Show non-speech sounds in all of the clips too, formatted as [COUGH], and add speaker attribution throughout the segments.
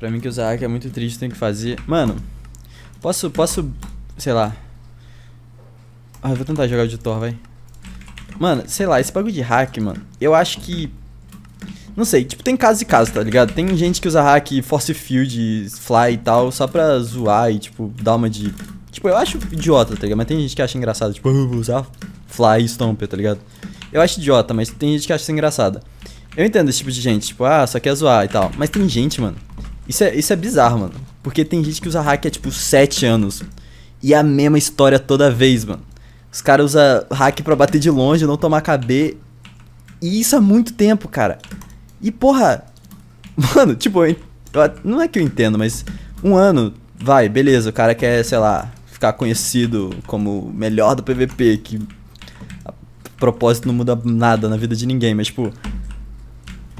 Speaker 1: Pra mim que usar hack é muito triste, tem que fazer. Mano, posso, posso, sei lá. Ah, eu vou tentar jogar o de Thor, vai. Mano, sei lá, esse bagulho de hack, mano, eu acho que. Não sei, tipo, tem casos e casos, tá ligado? Tem gente que usa hack Force Field, Fly e tal, só pra zoar e, tipo, dar uma de. Tipo, eu acho idiota, tá ligado? Mas tem gente que acha engraçado, tipo, eu vou usar Fly e Stomper, tá ligado? Eu acho idiota, mas tem gente que acha isso engraçado. Eu entendo esse tipo de gente, tipo, ah, só quer zoar e tal. Mas tem gente, mano. Isso é, isso é bizarro, mano. Porque tem gente que usa hack há, tipo, 7 anos. E é a mesma história toda vez, mano. Os caras usam hack pra bater de longe, não tomar KB. E isso há muito tempo, cara. E porra. [LAUGHS] Mano, tipo, eu, não é que eu entendo, mas um ano, vai, beleza, o cara quer, sei lá, ficar conhecido como melhor do PVP, que a propósito não muda nada na vida de ninguém, mas tipo.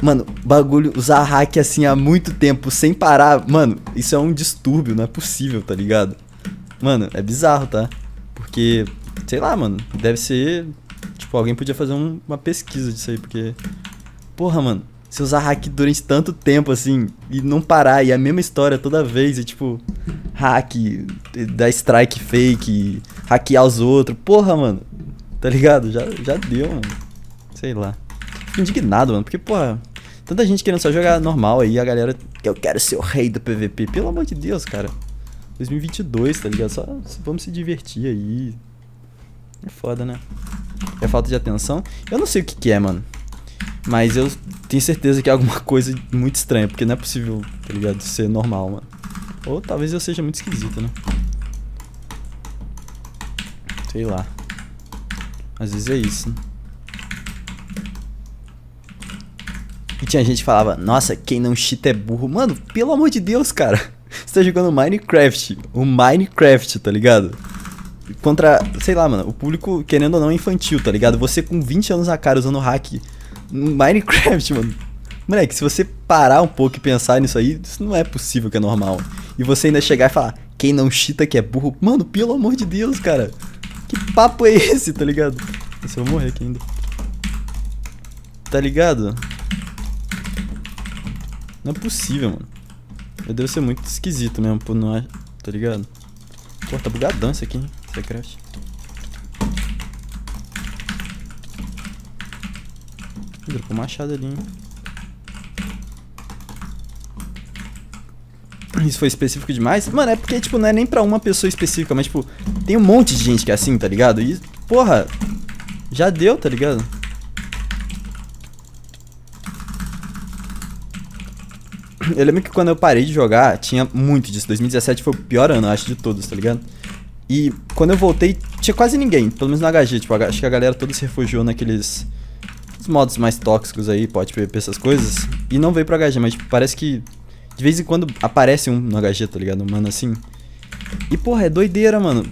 Speaker 1: Mano, bagulho, usar hack assim há muito tempo, sem parar, mano, isso é um distúrbio, não é possível, tá ligado? Mano, é bizarro, tá? Porque Sei lá, mano. Deve ser. Tipo, alguém podia fazer um, uma pesquisa disso aí, porque. Porra, mano. Se usar hack durante tanto tempo, assim, e não parar, e a mesma história toda vez, e tipo, hack, dar strike fake, hackear os outros. Porra, mano. Tá ligado? Já, já deu, mano. Sei lá. Fico indignado, mano, porque, porra, tanta gente querendo só jogar normal aí, a galera. Eu quero ser o rei do PVP. Pelo amor de Deus, cara. 2022, tá ligado? Só vamos se divertir aí. É foda, né? É falta de atenção. Eu não sei o que, que é, mano. Mas eu tenho certeza que é alguma coisa muito estranha, porque não é possível, tá ligado? Ser normal, mano. Ou talvez eu seja muito esquisito, né? Sei lá. Às vezes é isso. Né? Tinha gente que falava, nossa, quem não cheata é burro. Mano, pelo amor de Deus, cara. [LAUGHS] Você tá jogando Minecraft. O Minecraft, tá ligado? contra, sei lá, mano, o público, querendo ou não, é infantil, tá ligado? Você com 20 anos na cara usando hack no Minecraft, [LAUGHS] mano. Moleque, se você parar um pouco e pensar nisso aí, isso não é possível que é normal. E você ainda chegar e falar, quem não chita que é burro. Mano, pelo amor de Deus, cara. Que papo é [LAUGHS] esse, tá ligado? Se eu morrer aqui ainda. Tá ligado? Não é possível, mano. Eu devo ser muito esquisito mesmo por não. Tá ligado? Pô, tá bugadão isso aqui, hein? Secret. Dropou machado ali, hein? Isso foi específico demais? Mano, é porque, tipo, não é nem pra uma pessoa específica, mas, tipo, tem um monte de gente que é assim, tá ligado? E, porra, já deu, tá ligado? Eu lembro que quando eu parei de jogar, tinha muito disso. 2017 foi o pior ano, acho, de todos, tá ligado? E quando eu voltei, tinha quase ninguém, pelo menos no HG. Tipo, acho que a galera toda se refugiou naqueles modos mais tóxicos aí, pode PVP, essas coisas. E não veio pro HG, mas tipo, parece que de vez em quando aparece um no HG, tá ligado? Um mano assim. E porra, é doideira, mano.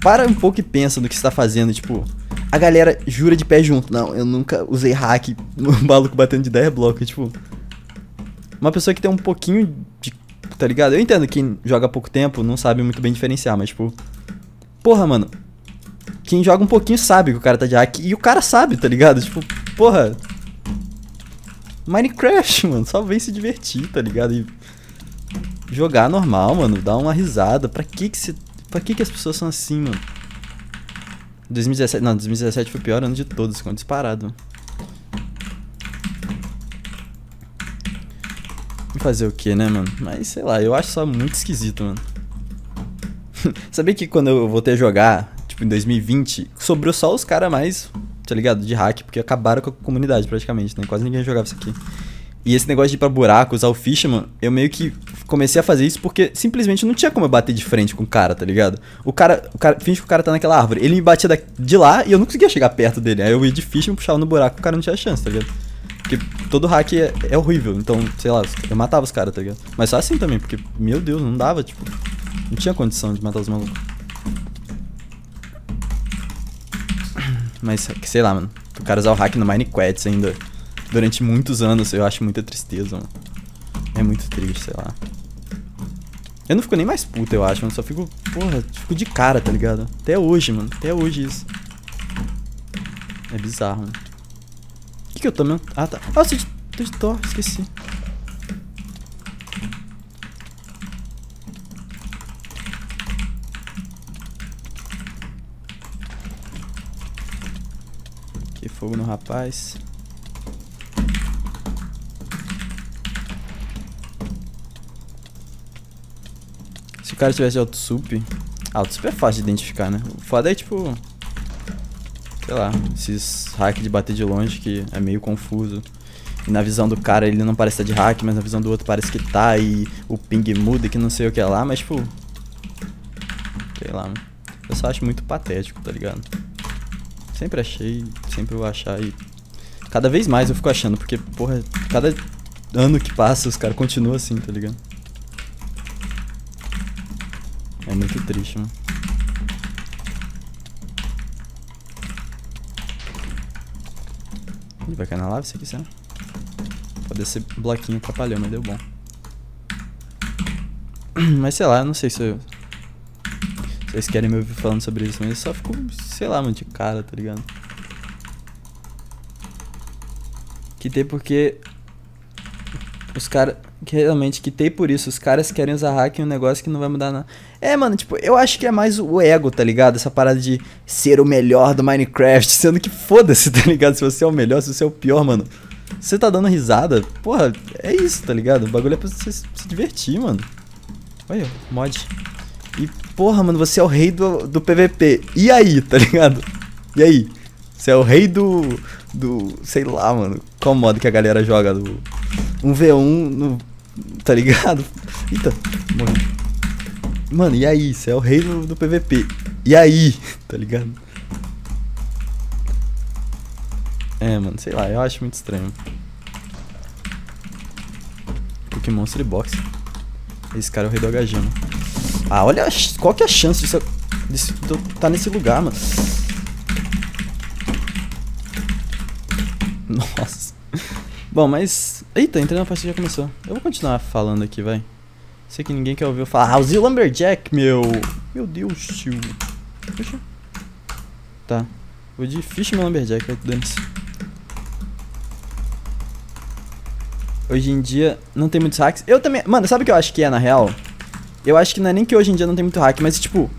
Speaker 1: Para um pouco e pensa no que você tá fazendo, tipo. A galera jura de pé junto. Não, eu nunca usei hack [LAUGHS] no maluco batendo de 10 blocos, tipo. Uma pessoa que tem um pouquinho de. Tá ligado? Eu entendo que quem joga pouco tempo não sabe muito bem diferenciar, mas tipo. Porra, mano. Quem joga um pouquinho sabe que o cara tá de hack. E o cara sabe, tá ligado? Tipo, porra. Minecraft, [LAUGHS] mano. Só vem se divertir, tá ligado? E jogar normal, mano. Dar uma risada. Pra que que se. Pra que que as pessoas são assim, mano? 2017. Não, 2017 foi o pior ano de todos, ficou disparado, mano. Fazer o que, né, mano? Mas sei lá, eu acho só muito esquisito, mano. [LAUGHS] Sabia que quando eu voltei a jogar, tipo, em 2020, sobrou só os caras mais, tá ligado? De hack, porque acabaram com a comunidade praticamente, né? Quase ninguém jogava isso aqui. E esse negócio de ir pra buraco, usar o Fishman, eu meio que comecei a fazer isso porque simplesmente não tinha como eu bater de frente com o cara, tá ligado? O cara, o cara finge que o cara tá naquela árvore. Ele me batia de lá e eu não conseguia chegar perto dele. Aí eu ia de Fishman, puxava no buraco, o cara não tinha chance, tá ligado? Porque todo hack é, é horrível, então, sei lá, eu matava os caras, tá ligado? Mas só assim também, porque, meu Deus, não dava, tipo. Não tinha condição de matar os malucos. [CLEARS THROAT] Mas, sei lá, mano. O cara usar o hack no Minecraft ainda durante muitos anos, eu acho muita tristeza, mano. É muito triste, sei lá. Eu não fico nem mais puta, eu acho, mano. Só fico, porra, fico de cara, tá ligado? Até hoje, mano. Até hoje isso. É bizarro, mano que eu tomei? Ah, tá. Ah, eu de, tô de Thor, esqueci. Aqui, fogo no rapaz. Se o cara tivesse de auto-sup... Ah, auto-sup é fácil de identificar, né? O foda é, tipo sei lá, esses hack de bater de longe que é meio confuso. E na visão do cara ele não parece estar de hack, mas na visão do outro parece que tá e o ping muda que não sei o que é lá, mas tipo. Sei lá. Eu só acho muito patético, tá ligado? Sempre achei, sempre vou achar e. Cada vez mais eu fico achando, porque, porra, cada ano que passa os caras continuam assim, tá ligado? É muito triste, mano. Ih, vai cair na lava isso aqui, será? Pode ser bloquinho atrapalhou, mas deu bom. [CLEARS THROAT] Mas sei lá, não sei se eu... Vocês querem me ouvir falando sobre isso, mas eu só fico, sei lá, mano, de cara, tá ligado? Que tem porque os caras. Realmente, que tem por isso. Os caras querem usar hack em um negócio que não vai mudar nada. É, mano, tipo, eu acho que é mais o ego, tá ligado? Essa parada de ser o melhor do Minecraft. [LAUGHS] Sendo que foda-se, tá ligado? Se você é o melhor, se você é o pior, mano. Você tá dando risada, porra, é isso, tá ligado? O bagulho é pra você se divertir, mano. Olha, mod. E, porra, mano, você é o rei do, do PVP. E aí, tá ligado? E aí? Você é o rei do. Do. Sei lá, mano. Qual modo que a galera joga? Do. Um V1 no. Tá ligado? Eita, morri. Mano, e aí? Você é o rei do, do PVP. E aí? [LAUGHS] Tá ligado? É, mano, sei lá, eu acho muito estranho. Pokémon Monster Box. Esse cara é o rei do HG, mano. Ah, olha, qual que é a chance disso, disso de eu tá nesse lugar, mano? [LAUGHS] Nossa. Bom, mas... Eita, entrei na faixa já começou. Eu vou continuar falando aqui, vai. Sei que ninguém quer ouvir eu falar. Raulzinho Lumberjack, meu. Meu Deus, tio. Puxa. Tá. Vou de Fishman Lumberjack, vai dane-se. Hoje em dia não tem muitos hacks. Eu também. Mano, sabe o que eu acho que é na real? Eu acho que não é nem que hoje em dia não tem muito hack, mas tipo.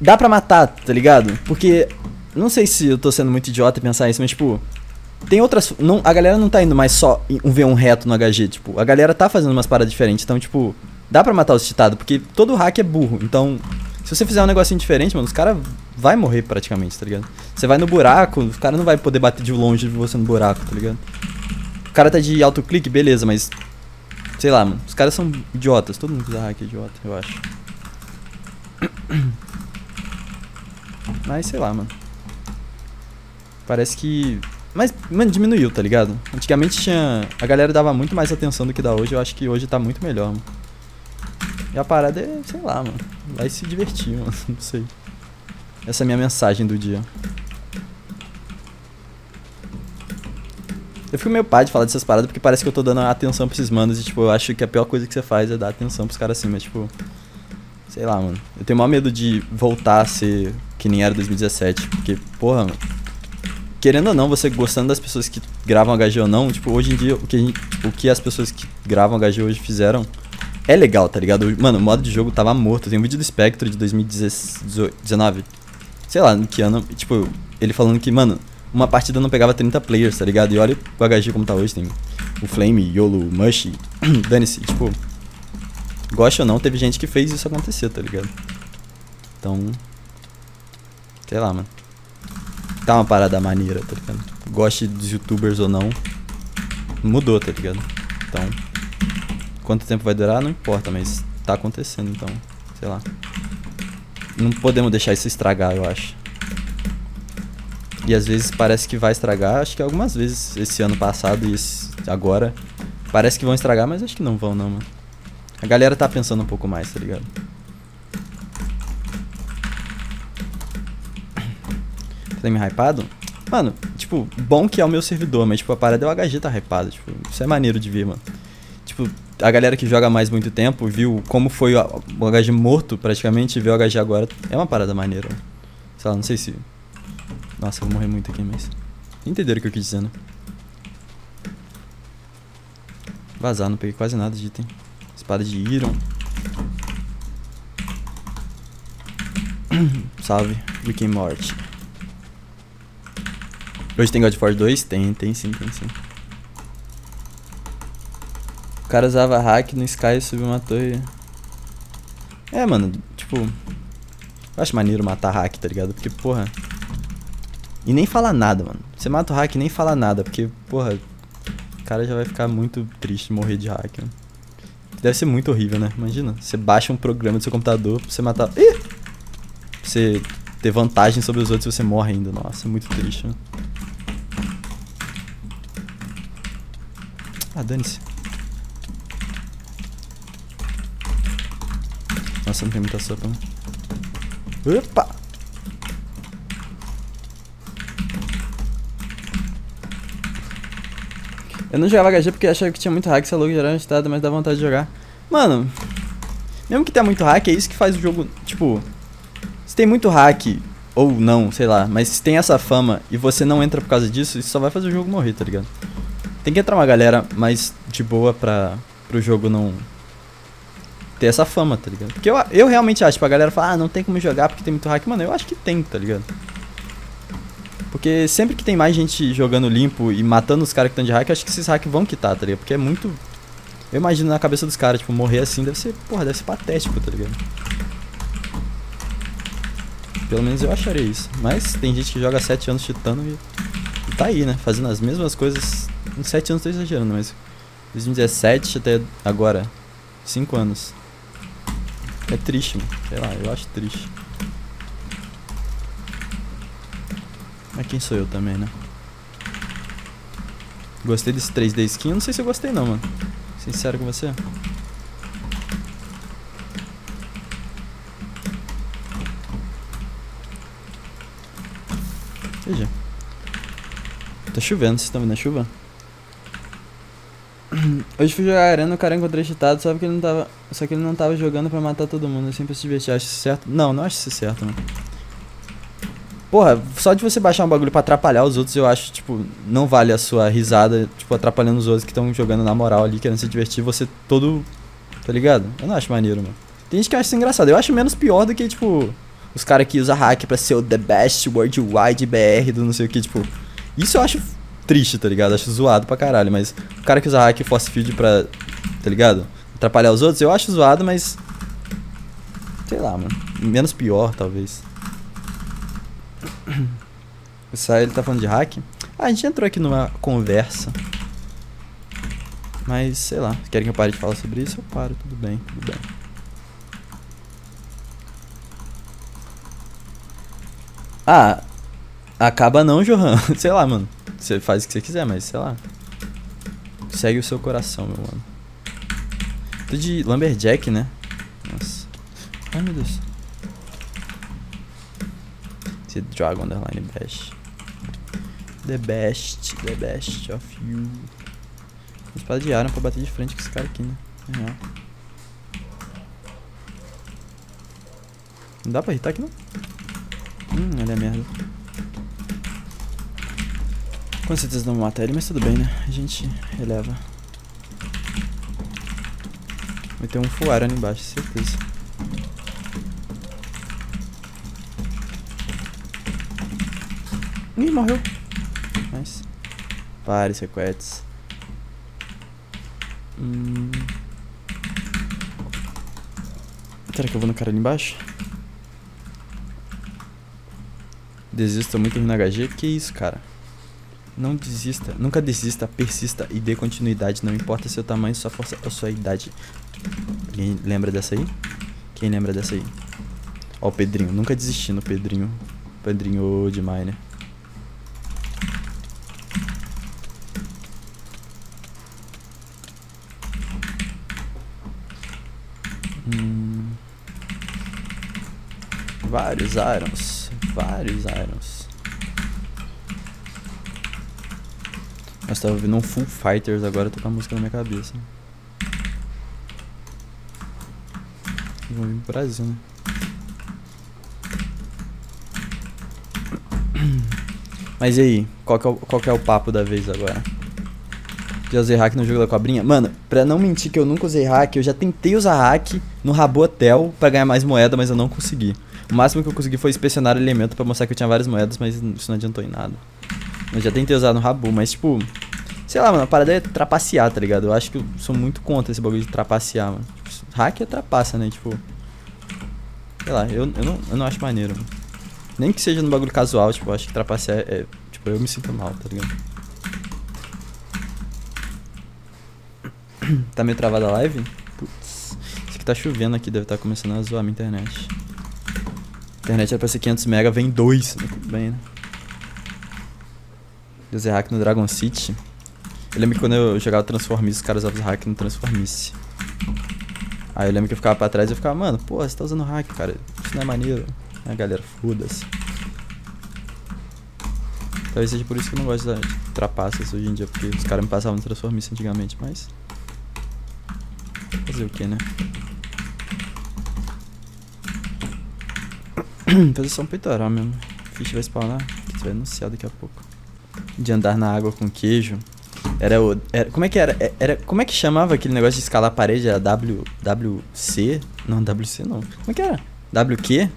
Speaker 1: Dá pra matar, tá ligado? Porque. Não sei se eu tô sendo muito idiota pensar isso, mas tipo. Tem outras. Não, a galera não tá indo mais só um V1 reto no HG, tipo. A galera tá fazendo umas paradas diferentes. Então, tipo. Dá pra matar os cheatados, porque todo hack é burro. Então. Se você fizer um negocinho diferente, mano, os caras vai morrer praticamente, tá ligado? Você vai no buraco, os caras não vai poder bater de longe de você no buraco, tá ligado? O cara tá de autoclique, beleza, mas. Sei lá, mano. Os caras são idiotas. Todo mundo usa hack é idiota, eu acho. [COUGHS] Mas sei lá, mano. Parece que. Mas, mano, diminuiu, tá ligado? Antigamente tinha. A galera dava muito mais atenção do que dá hoje. Eu acho que hoje tá muito melhor, mano. E a parada é, sei lá, mano. Vai se divertir, [LAUGHS] mano. Não sei. Essa é a minha mensagem do dia. Eu fico meio pá de falar dessas paradas porque parece que eu tô dando atenção pra esses manos e, tipo, eu acho que a pior coisa que você faz é dar atenção pros caras assim, mas, tipo. Sei lá, mano. Eu tenho maior medo de voltar a ser que nem era 2017. Porque, porra, mano. Querendo ou não, você gostando das pessoas que gravam HG ou não, tipo, hoje em dia, o que, gente, o que as pessoas que gravam HG hoje fizeram é legal, tá ligado? Mano, o modo de jogo tava morto. Tem um vídeo do Spectre de 2019. Sei lá, que ano. Tipo, ele falando que, mano, uma partida não pegava 30 players, tá ligado? E olha o HG como tá hoje, tem o Flame, YOLO, Mush, [CLEARS THROAT] dane-se, tipo... Gosta ou não, teve gente que fez isso acontecer, tá ligado? Então... Sei lá, mano. Tá uma parada maneira, tá ligado? Goste dos youtubers ou não, mudou, tá ligado? Então... Quanto tempo vai durar, não importa, mas tá acontecendo, então... Sei lá. Não podemos deixar isso estragar, eu acho. E às vezes parece que vai estragar. Acho que algumas vezes esse ano passado e esse agora. Parece que vão estragar, mas acho que não vão não, mano. A galera tá pensando um pouco mais, tá ligado? Tá me hypado? Mano, tipo, bom que é o meu servidor, mas tipo, a parada é o HG tá hypado, tipo, isso é maneiro de ver, mano. Tipo, a galera que joga mais muito tempo viu como foi o HG morto praticamente e vê o HG agora. É uma parada maneira. Sei lá, não sei se nossa, eu vou morrer muito aqui, mas... Entenderam o que eu quis dizer, né? Vazar, não peguei quase nada de item. Espada de Iron. [CLEARS THROAT] Salve, Rick and Morty. Hoje tem God of War 2? Tem, tem sim, tem sim. O cara usava hack no Sky e subiu uma torre. É, mano, tipo. Eu acho maneiro matar hack, tá ligado? Porque, porra. E nem fala nada, mano. Você mata o hack e nem fala nada, porque, porra. O cara já vai ficar muito triste morrer de hack, mano. Deve ser muito horrível, né? Imagina. Você baixa um programa do seu computador pra você matar. Ih! Pra você ter vantagem sobre os outros e você morre ainda. Nossa, é muito triste, mano. Ah, dane-se. Nossa, não tem muita sopa, né? Opa! Eu não jogava HG porque achava que tinha muito hack, se é louco gerar estado, mas dá vontade de jogar. Mano, mesmo que tenha muito hack, é isso que faz o jogo, tipo, se tem muito hack ou não, sei lá, mas se tem essa fama e você não entra por causa disso, isso só vai fazer o jogo morrer, tá ligado? Tem que entrar uma galera mais de boa pra pro jogo não ter essa fama, tá ligado? Porque eu, eu realmente acho, tipo, a galera fala, ah, não tem como jogar porque tem muito hack. Mano, eu acho que tem, tá ligado? Porque sempre que tem mais gente jogando limpo e matando os caras que estão de hack, eu acho que esses hacks vão quitar, tá ligado? Porque é muito. Eu imagino na cabeça dos caras, tipo, morrer assim deve ser, porra, deve ser patético, tá ligado? Pelo menos eu acharia isso. Mas tem gente que joga 7 anos chutando e, e tá aí, né? Fazendo as mesmas coisas. Em 7 anos tô exagerando, mas 2017 até agora, 5 anos. É triste, mano. Sei lá, eu acho triste. Mas quem sou eu também, né? Gostei desse 3D skin? Eu não sei se eu gostei não, mano. Sincero com você. Veja. Tá chovendo, vocês estão vendo a chuva? Hoje fui jogar arena, o cara encontrei cheatado, só que ele não tava. Só que ele não tava jogando pra matar todo mundo, assim pra se divertir. Acho isso certo? Não, não acho isso certo, mano. Porra, só de você baixar um bagulho pra atrapalhar os outros, eu acho, tipo, não vale a sua risada, tipo, atrapalhando os outros que estão jogando na moral ali, querendo se divertir, você todo. Tá ligado? Eu não acho maneiro, mano. Tem gente que acha isso engraçado. Eu acho menos pior do que, tipo, os caras que usam hack pra ser o The Best Worldwide BR do não sei o que, tipo. Isso eu acho triste, tá ligado? Acho zoado pra caralho, mas o cara que usa hack force feed pra, tá ligado? Atrapalhar os outros, eu acho zoado, mas. Sei lá, mano. Menos pior, talvez. [COUGHS] O Sai, ele tá falando de hack. Ah, a gente entrou aqui numa conversa. Mas, sei lá, querem que eu pare de falar sobre isso? Eu paro, tudo bem, tudo bem. Ah, acaba não, Johan. [LAUGHS] sei lá, mano. Você faz o que você quiser, mas sei lá. Segue o seu coração, meu mano. Tô de Lumberjack, né? Nossa. Ai, meu Deus. Esse Dragon Underline Best. The best, the best of you. Espada de arma pra bater de frente com esse cara aqui, né? Não dá pra irritar aqui, não? Hum, ele é merda. Com certeza não mata ele, mas tudo bem, né? A gente releva. Vai ter um full ali embaixo, certeza. Ih, morreu. Mas. Pare, sequetes. Hum. Será que eu vou no cara ali embaixo? Desisto muito no HG? Que isso, cara? Não desista, nunca desista, persista e dê continuidade, não importa seu tamanho, sua força ou sua idade. Quem lembra dessa aí? Quem lembra dessa aí? Ó o Pedrinho, nunca desistindo, Pedrinho. Pedrinho de Miner. Hum. Vários irons. Vários irons. Eu estava ouvindo um Full Fighters agora, tô com a música na minha cabeça. Vamos vir pro Brasil, né? [CLEARS THROAT] Mas e aí, qual que, é o, qual que é o papo da vez agora? Já usei hack no jogo da cobrinha? Mano, pra não mentir que eu nunca usei hack, eu já tentei usar hack no Rabo Hotel pra ganhar mais moeda, mas eu não consegui. O máximo que eu consegui foi inspecionar elemento pra mostrar que eu tinha várias moedas, mas isso não adiantou em nada. Eu já tentei usar no Rabu, mas tipo. Sei lá, mano, a parada é trapacear, tá ligado? Eu acho que eu sou muito contra esse bagulho de trapacear, mano. Hack é trapaça, né? Tipo. Sei lá, eu, eu, não, eu não acho maneiro, mano. Nem que seja no bagulho casual, tipo, eu acho que trapacear é, é. Tipo, eu me sinto mal, tá ligado? [CLEARS THROAT] tá meio travada a live? Putz. Isso aqui tá chovendo aqui, deve estar tá começando a zoar a minha internet. Internet era pra ser 500 mega, vem 2. Né? Tudo bem, né? Usei hack no Dragon City. Eu lembro que quando eu jogava Transformice, os caras usavam hack no Transformice. Aí eu lembro que eu ficava pra trás e eu ficava, mano, pô, você tá usando hack, cara. Isso não é maneiro. A galera, foda-se. Talvez seja por isso que eu não gosto de trapaças hoje em dia, porque os caras me passavam no Transformice antigamente, mas. Fazer o que, né? [CLEARS THROAT] Fazer só um peitoral mesmo. Fish vai spawnar. Fish vai anunciar daqui a pouco. De andar na água com queijo. Era o. Era, como é que era? Era? Como é que chamava aquele negócio de escalar a parede? Era W. WC? Não, WC não. Como é que era? WQ?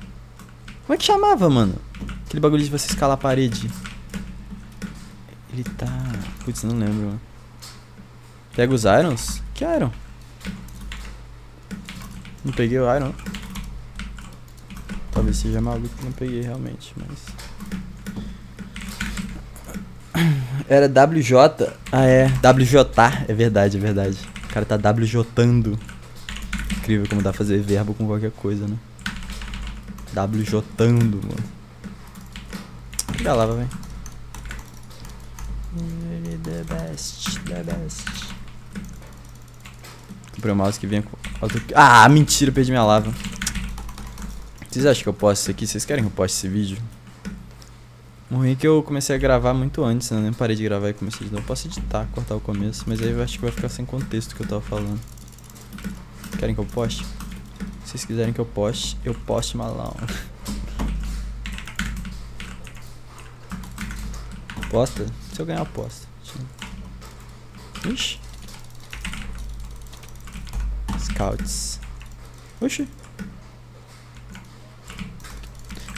Speaker 1: Como é que chamava, mano? Aquele bagulho de você escalar a parede. Ele tá. Putz, não lembro, mano. Pega os irons? Que iron? Não peguei o Iron. Talvez seja maluco que não peguei realmente, mas. Era WJ. Ah, é. WJ. É verdade, é verdade. O cara tá WJando. Incrível como dá pra fazer verbo com qualquer coisa, né? WJando, mano. Que lava, velho. The best, the best. Comprei um mouse que vinha com ah, mentira, perdi minha lava. Vocês acham que eu posto isso aqui? Vocês querem que eu poste esse vídeo? Ruim é que eu comecei a gravar muito antes, né? Nem parei de gravar e comecei de novo. Posso editar, cortar o começo, mas aí eu acho que vai ficar sem contexto que eu tava falando. Querem que eu poste? Se vocês quiserem que eu poste, eu poste malão. Posta? Se eu ganhar, eu posto. Ixi. Scouts. Oxi.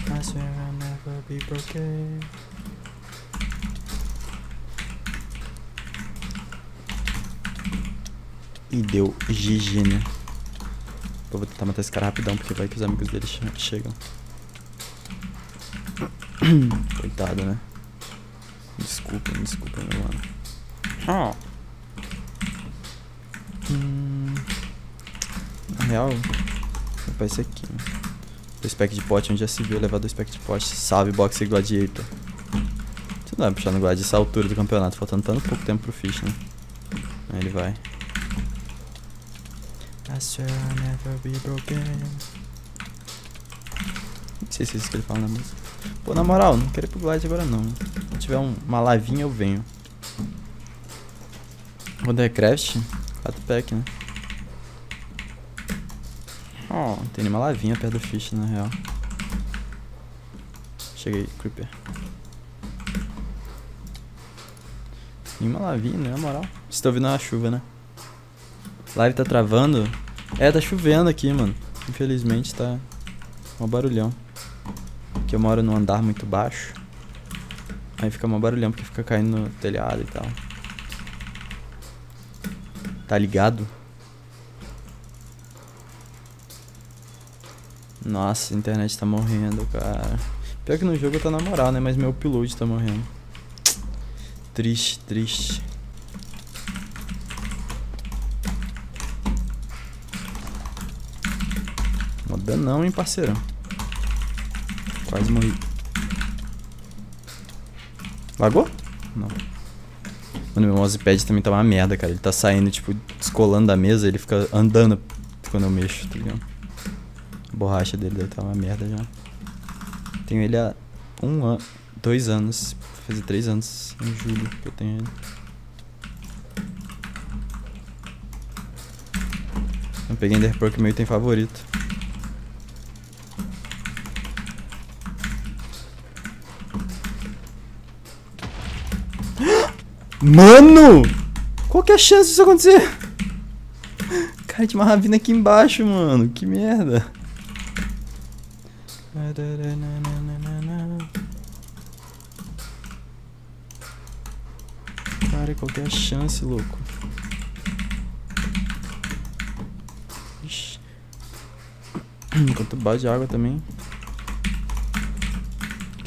Speaker 1: I swear never E deu GG, né? Eu vou tentar matar esse cara rapidão, porque vai que os amigos dele chegam. [COUGHS] Coitado, né? Desculpa, desculpa, meu mano. Oh. Hum. Na real, vai ser aqui. Né? Pack de pote, onde já se viu levar dois pack de pote. Salve, boxe gladiator. Você não vai puxar no glad essa altura do campeonato, faltando tanto pouco tempo pro fish, né? Aí ele vai. I never be broken. Não sei se é isso que ele fala na música. Pô, na moral, não quero ir pro glide agora não. Se tiver um, uma lavinha, eu venho. Wondercraft? 4 pack, né? Oh, tem nenhuma lavinha perto do fish, na real. Cheguei, Creeper. Nenhuma lavinha, né, na moral. Vocês estão ouvindo a chuva, né? Live tá travando. É, tá chovendo aqui, mano. Infelizmente tá um barulhão. Aqui eu moro num andar muito baixo. Aí fica um barulhão porque fica caindo no telhado e tal. Tá ligado? Nossa, a internet tá morrendo, cara. Pior que no jogo tá na moral, né? Mas meu upload tá morrendo. Triste, triste. Moda não, hein, parceirão. Quase morri. Lagou? Não. Mano, meu mousepad também tá uma merda, cara. Ele tá saindo, tipo, descolando da mesa, ele fica andando quando eu mexo, tá ligado? A borracha dele deve estar tá uma merda já. Tenho ele há um ano, dois anos. Vou fazer três anos em julho que eu tenho ele. Eu peguei Ender Pearl que meu item favorito. [GASPS] Mano! Qual que é a chance disso acontecer? Cara, tinha uma ravina aqui embaixo, mano. Que merda. Cara, qual que é a chance, louco? Enquanto balde de água também.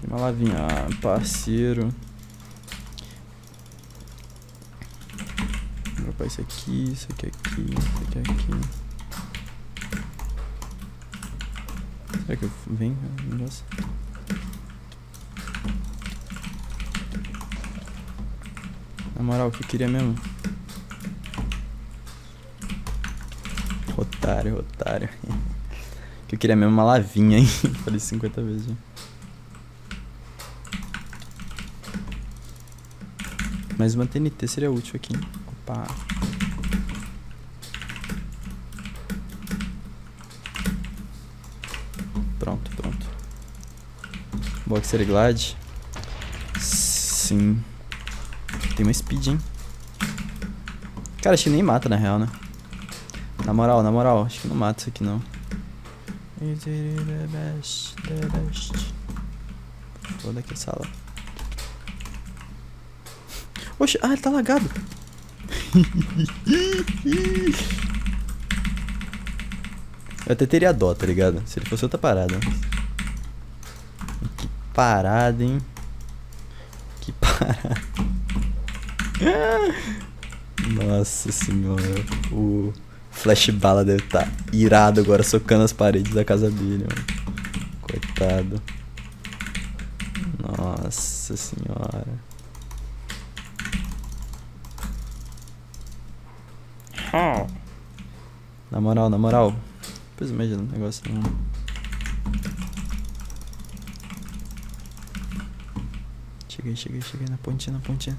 Speaker 1: Uma lavinha. Ah, parceiro. Vou dropar isso aqui, isso aqui aqui, isso aqui aqui. Será que eu venho? Nossa. Na moral, o que eu queria mesmo? Otário, otário. [LAUGHS] que eu queria mesmo uma lavinha, hein? [LAUGHS] Falei 50 vezes. Mas uma TNT seria útil aqui. Opa. Boxer Glide. Sim. Tem uma speed, hein? Cara, acho que nem mata na real, né? Na moral, na moral, acho que não mata isso aqui não. Foda aqui a sala. Oxe, ah, ele tá lagado. [LAUGHS] Eu até teria dó, tá ligado? Se ele fosse outra parada. Que parada, hein? Que parada. Nossa senhora. O Flash Bala deve estar tá irado agora socando as paredes da casa dele, mano. Coitado. Nossa senhora. Na moral, na moral. Depois imagina um negócio não. Cheguei, cheguei, cheguei na pontinha, na pontinha.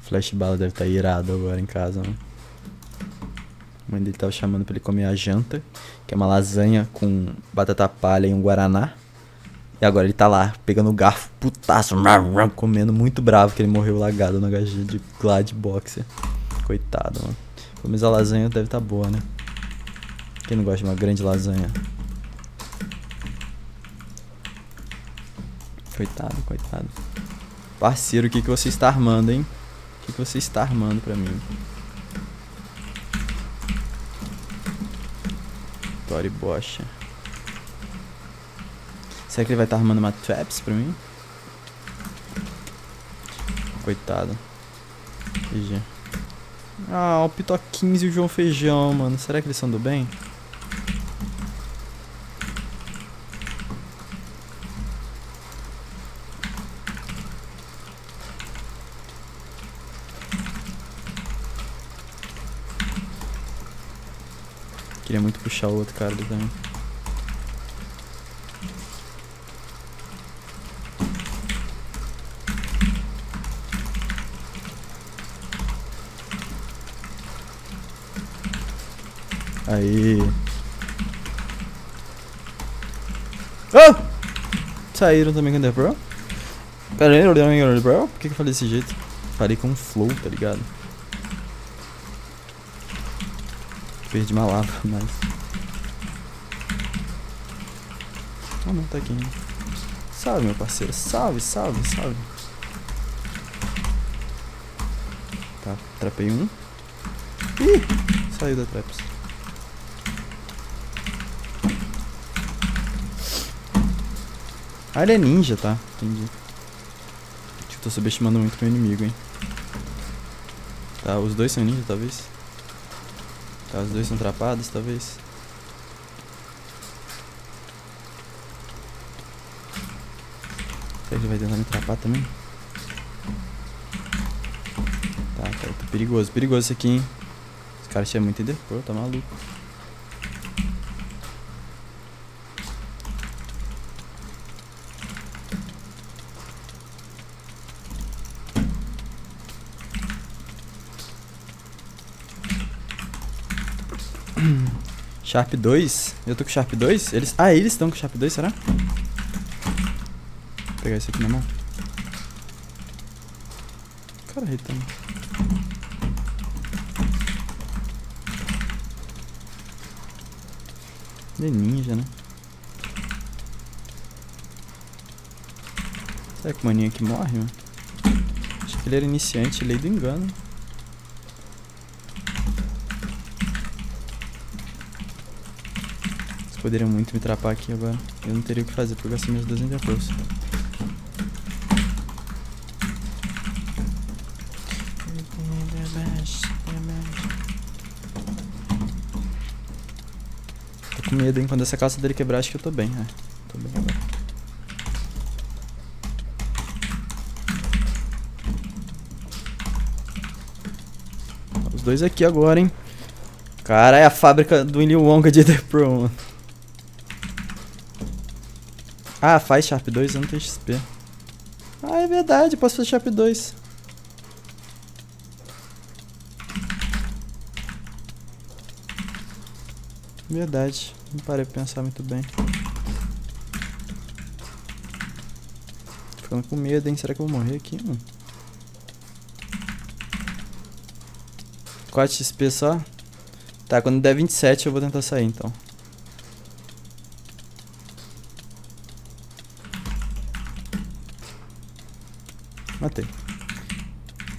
Speaker 1: Flash bala deve estar tá irado agora em casa, né? A mãe dele tava chamando pra ele comer a janta, que é uma lasanha com batata palha e um guaraná. E agora ele tá lá, pegando o garfo, putaço, comendo muito bravo que ele morreu lagado no HG de Glad Boxer. Coitado, mano. Pelo menos a lasanha deve estar tá boa, né? Quem não gosta de uma grande lasanha? Coitado, coitado. Parceiro, o que, que você está armando, hein? O que, que você está armando pra mim? Tori bocha. Será que ele vai estar tá armando uma traps pra mim? Coitado. GG. Ah, o Pitoquinhos e o João Feijão, mano. Será que eles são do bem? Puxar o outro cara também. Aí. Oh! Saíram também com o Pro? Pera aí, The Pro? Por que, que eu falei desse jeito? Parei com um flow, tá ligado? Perdi uma lava, [LAUGHS] mas... Ah não, tá aqui. Salve, meu parceiro. Salve, salve, salve. Tá, trapei um. Ih, saiu da traps. Ah, ele é ninja, tá? Entendi. Acho que tô subestimando muito meu inimigo, hein. Tá, os dois são ninja, talvez. Tá, os dois são trapados, talvez. Será que ele trapar também? Tá, tá, tá perigoso, perigoso isso aqui, hein? Os caras tinham muito Pô, tá maluco. Sharp 2? Eu tô com Sharp 2? Eles... Ah, eles estão com Sharp 2, será? Vou pegar esse aqui na mão. Cara, retando. De ninja, né? Será que o maninho aqui morre, mano? Acho que ele era iniciante, lei do engano. Eles poderiam muito me trapar aqui agora. Eu não teria o que fazer porque eu gastei meus 200 força. Tô com medo, hein? Quando essa calça dele quebrar, acho que eu tô bem. É, tô bem agora. Os dois aqui agora, hein? Cara, é a fábrica do Willy Wonka de The Pro, mano. Ah, faz Sharp 2, eu não tenho XP. Ah, é verdade, posso fazer Sharp 2. Verdade, não parei pra pensar muito bem. Tô ficando com medo, hein? Será que eu vou morrer aqui, mano? 4 XP só? Tá, quando der 27 eu vou tentar sair então. Matei.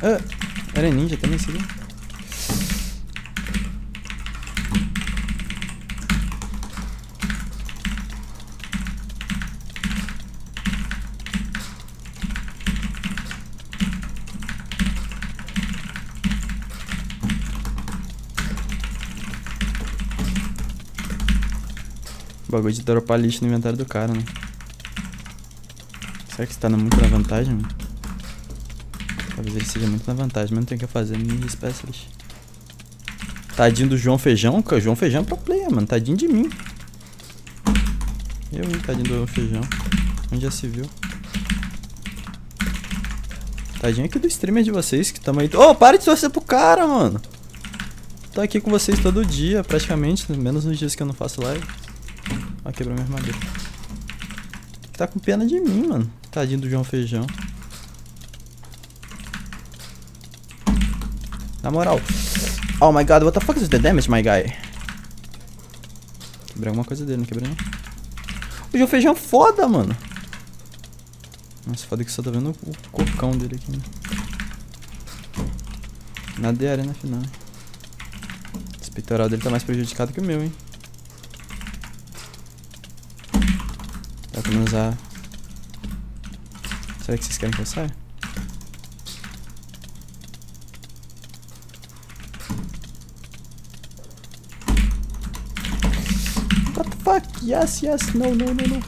Speaker 1: Ah, era ninja também, seria? Bagulho de dropar lixo no inventário do cara, né? Será que você tá muito na vantagem, mano? Talvez ele seja muito na vantagem, mas não tem o que fazer, me espécies. Tadinho do João Feijão, cara. João Feijão é pro player, mano. Tadinho de mim. Eu, hein, tadinho do Feijão. Onde já se viu? Tadinho aqui do streamer de vocês que tamo aí. Ô, oh, para de torcer pro cara, mano. Tô aqui com vocês todo dia, praticamente. Menos nos dias que eu não faço live. Ó, quebrou minha armadura. Tá com pena de mim, mano. Tadinho do João Feijão. Na moral. Oh my god, what the fuck is the damage, my guy? Quebrei alguma coisa dele, não quebrei não. O João Feijão é foda, mano. Nossa, foda que só tá vendo o cocão dele aqui, né? Nada de arena final. Esse peitoral dele tá mais prejudicado que o meu, hein? Pra usar... Será que vocês querem que eu saia? What the fuck? Yes, yes, no, no, no, no.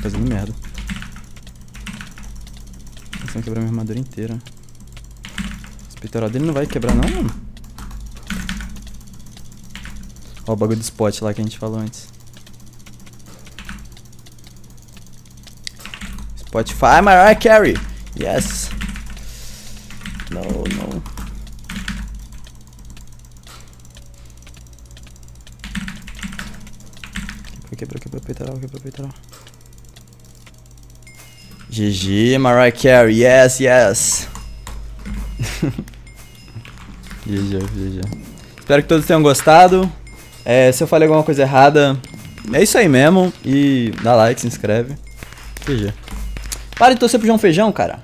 Speaker 1: Fazendo merda. Eles vão quebrar minha armadura inteira. Esse peitoral dele não vai quebrar não, mano. Ó o bagulho do spot lá que a gente falou antes. Spotify, Mariah Carey. Yes. No, no. Quebrou, quebrou, quebrou peitoral, quebrou peitoral. GG, Mariah Carey. Yes, yes. [LAUGHS] GG, GG. Espero que todos tenham gostado. É, se eu falei alguma coisa errada, é isso aí mesmo. E dá like, se inscreve. GG. Para de torcer pro João Feijão, cara.